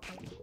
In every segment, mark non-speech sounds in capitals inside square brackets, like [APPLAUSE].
you.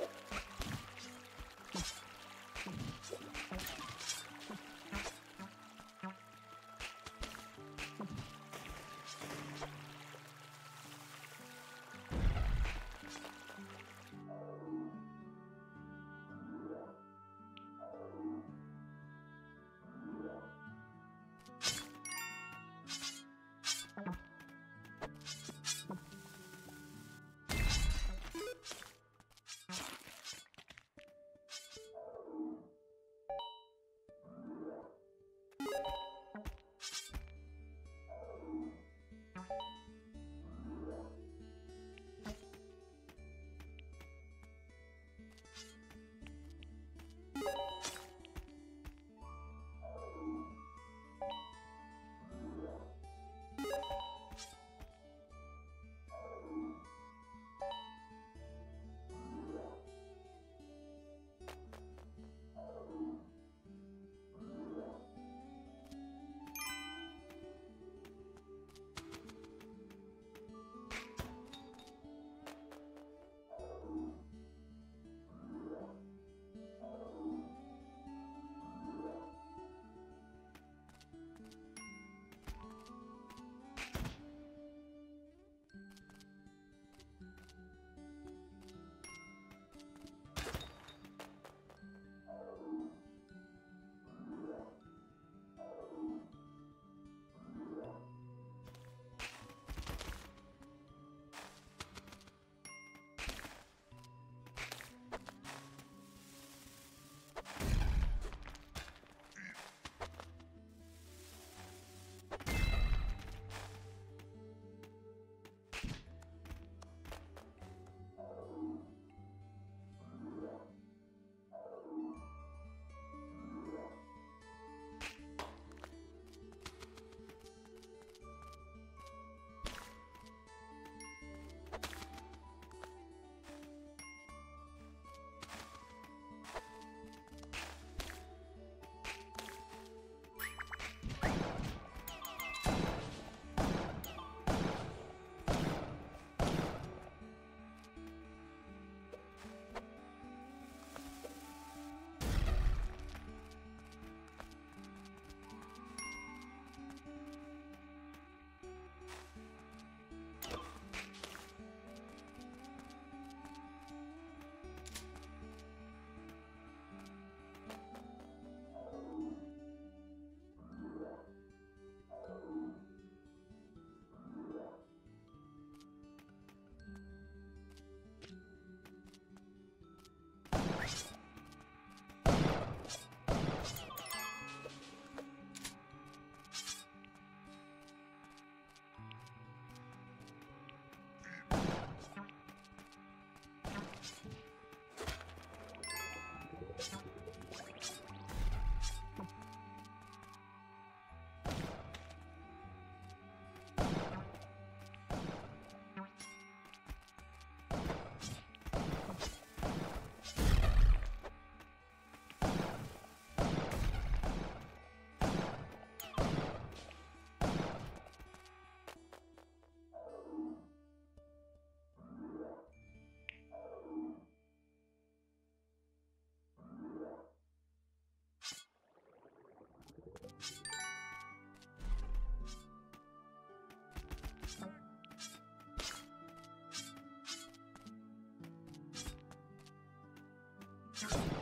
Just...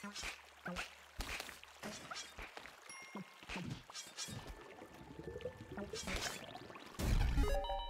Thank you.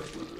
That's what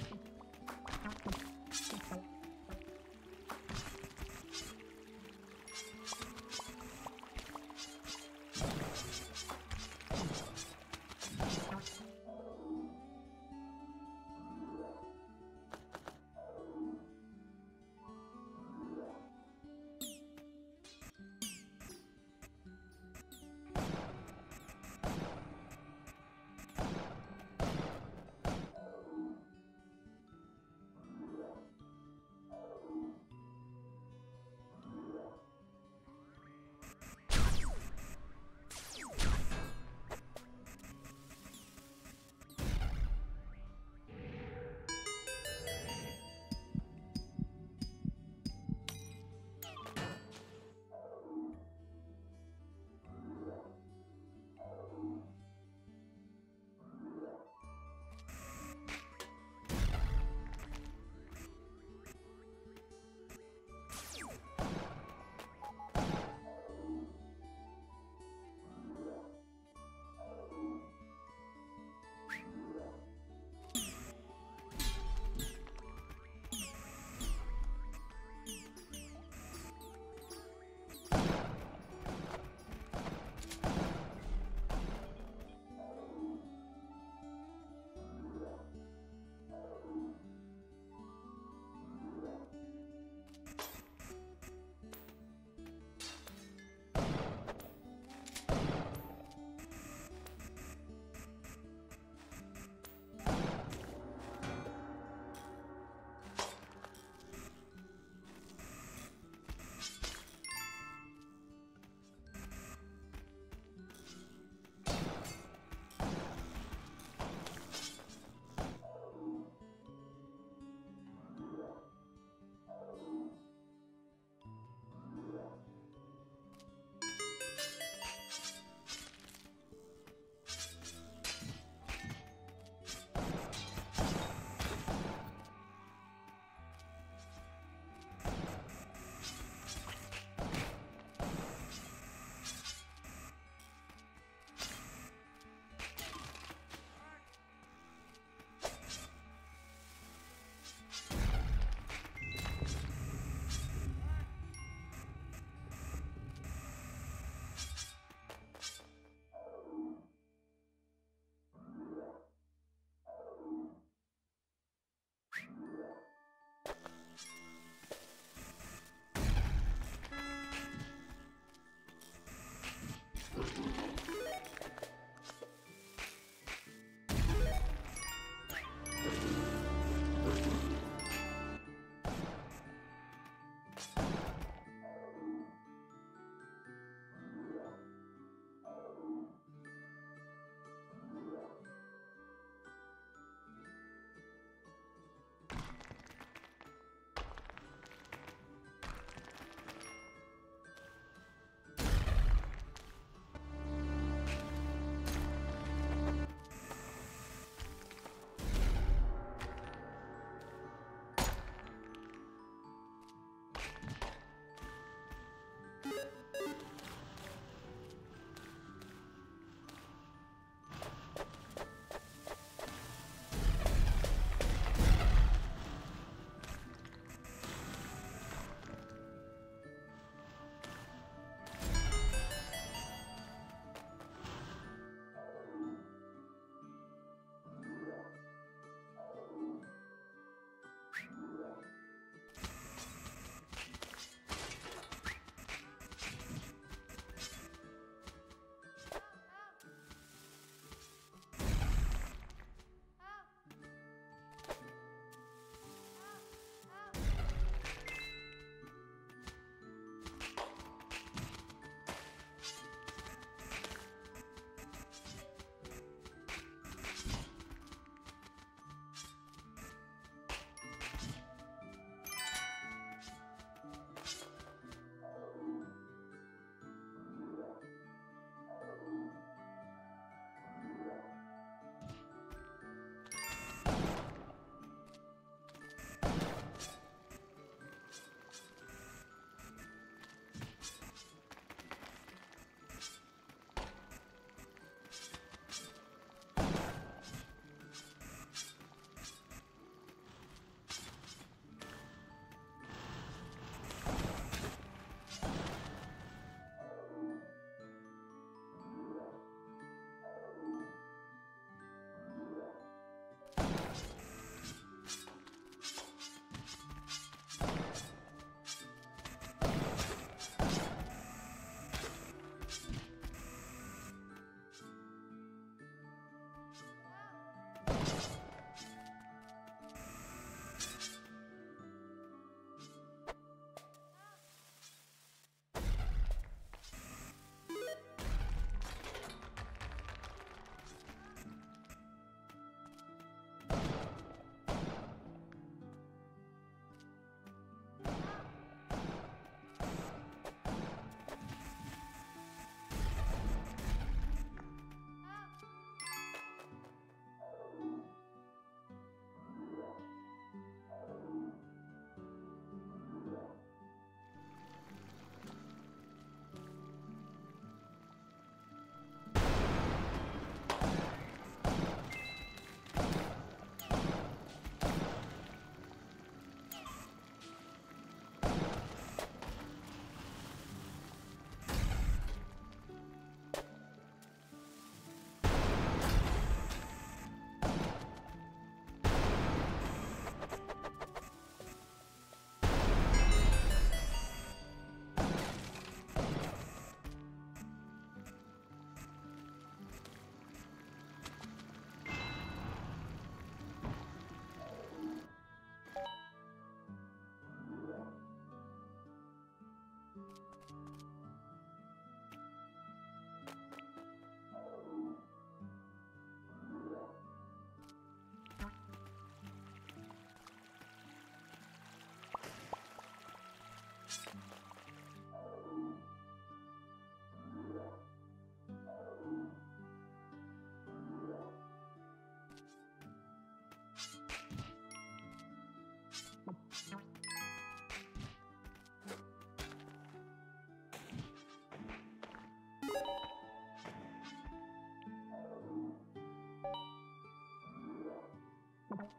Thank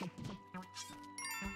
[LAUGHS] you.